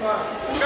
算。